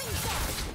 quickly.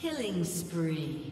Killing spree.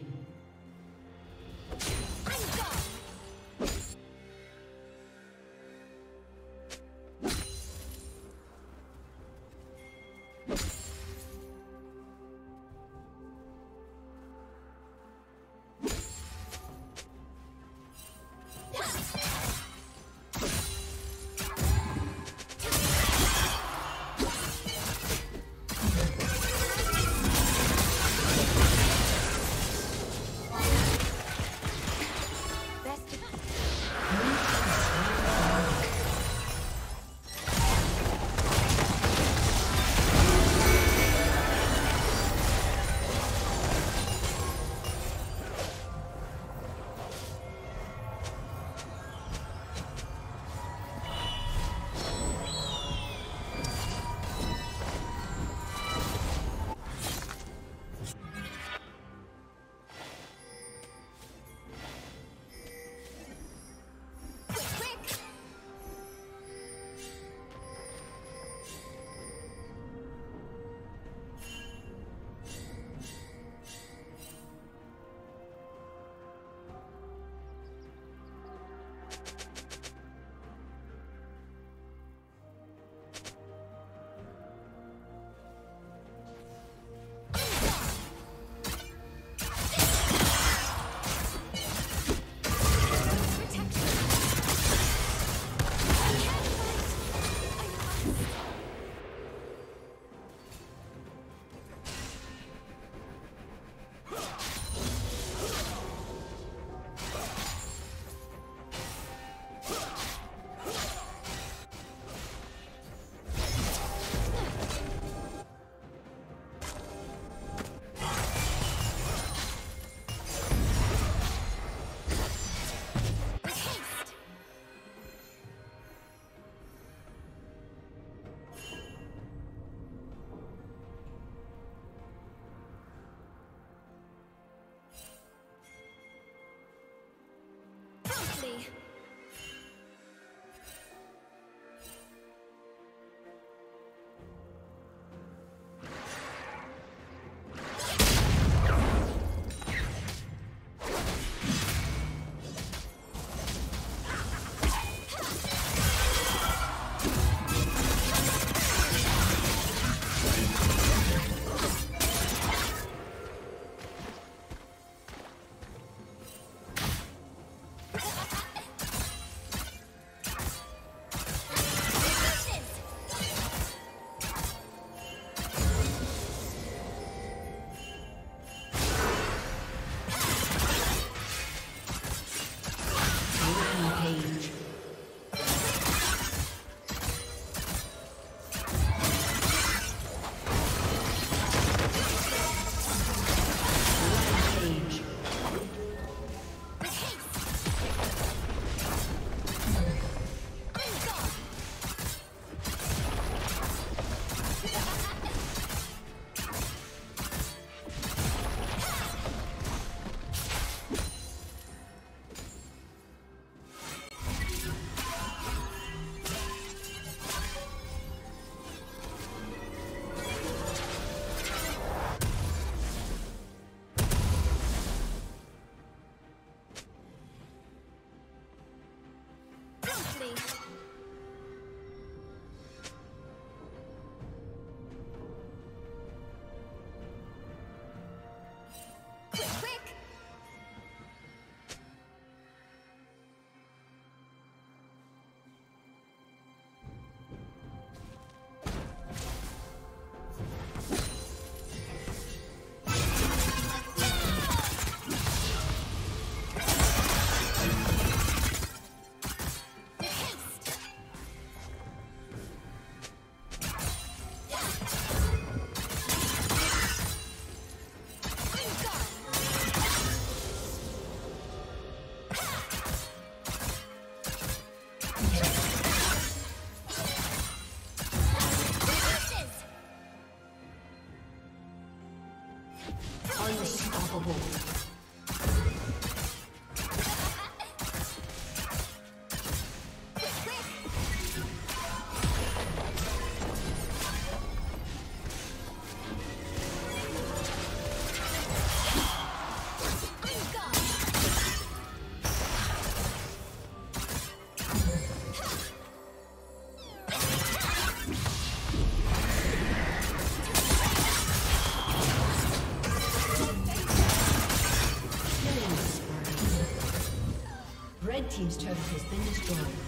Has been destroyed.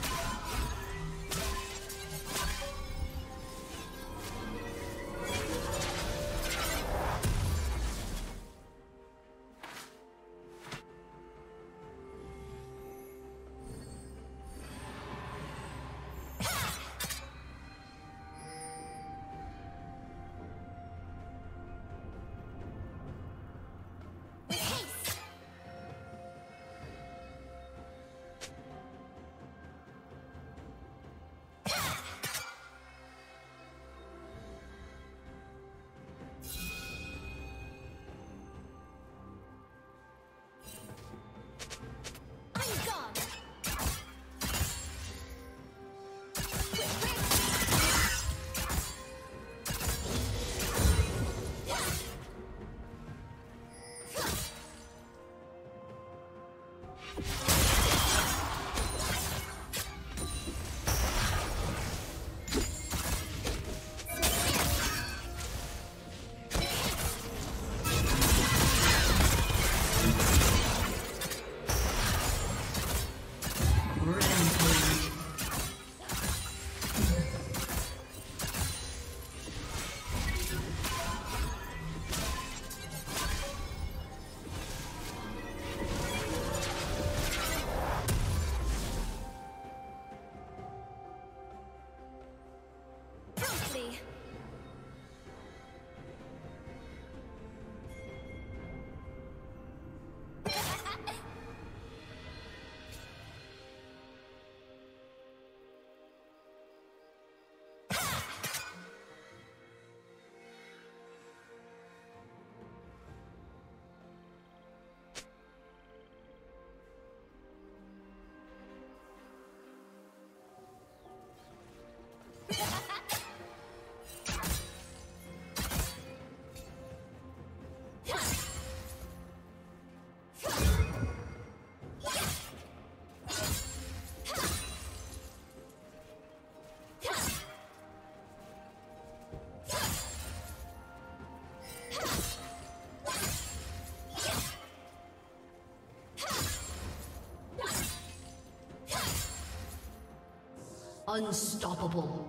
Unstoppable.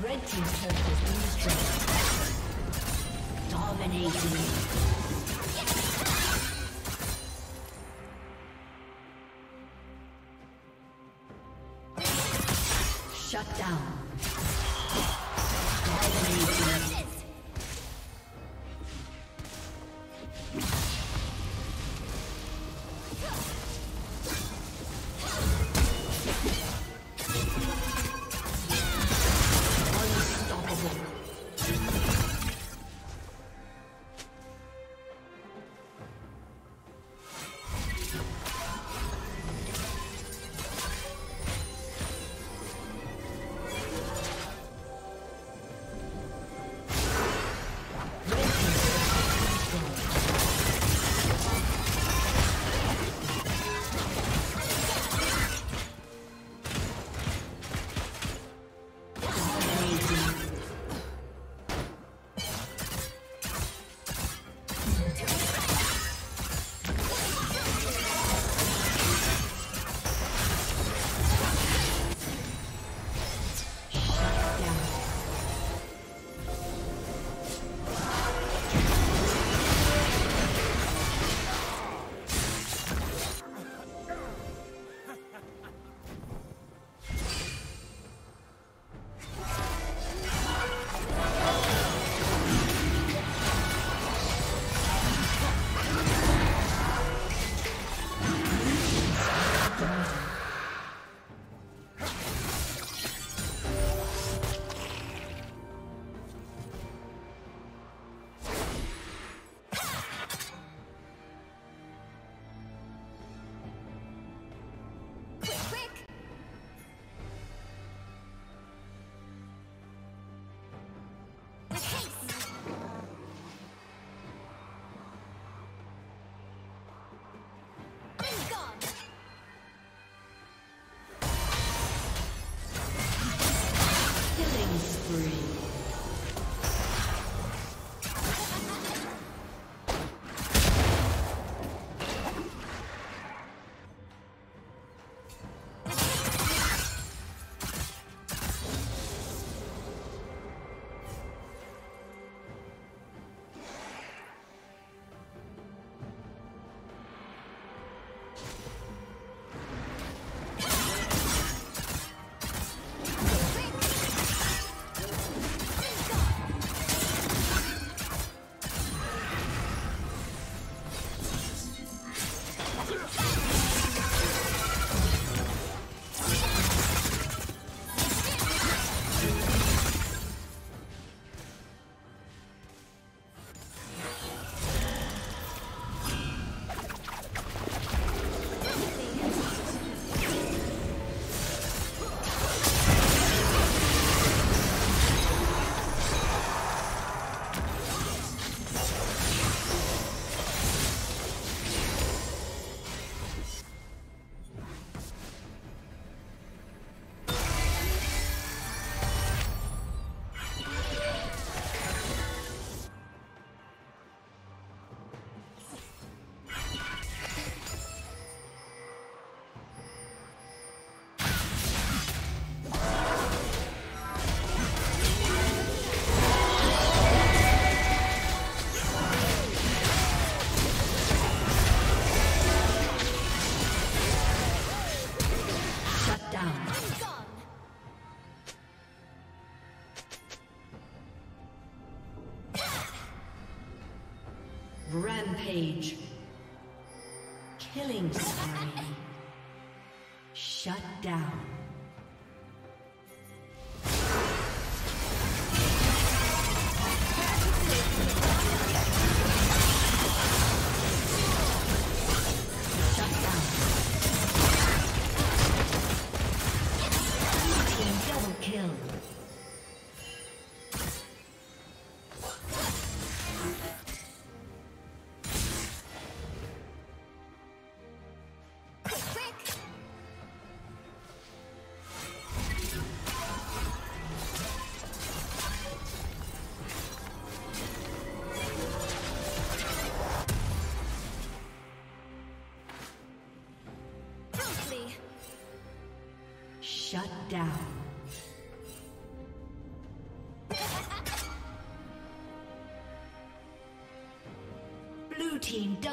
Red Team's turret has been destroyed. Dominating. Shut down. Dominating.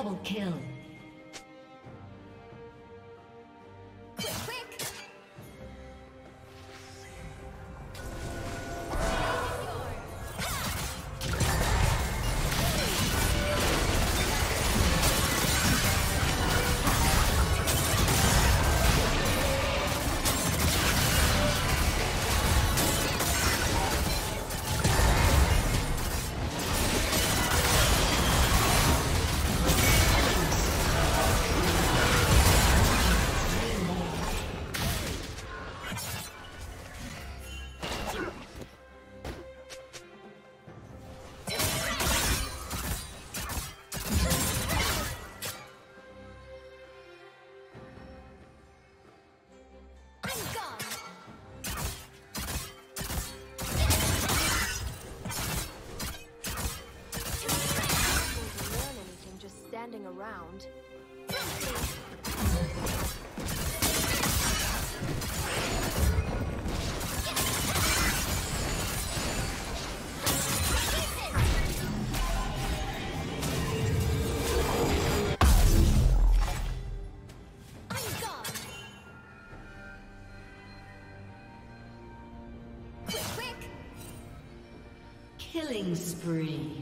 Double kill. Killing spree.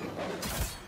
Thank you.